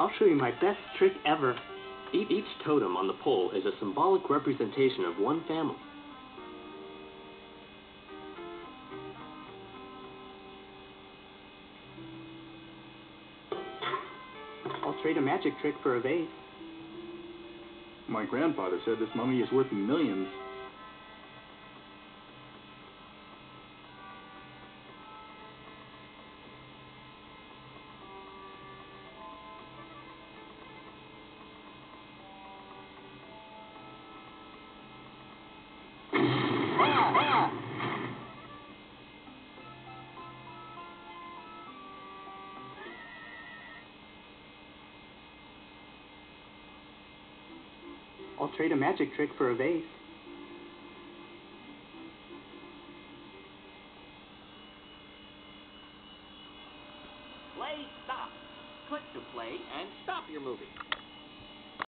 I'll show you my best trick ever. Each totem on the pole is a symbolic representation of one family. I'll trade a magic trick for a vase. My grandfather said this mummy is worth millions. I'll trade a magic trick for a vase. Play stop. Click to play and stop your movie.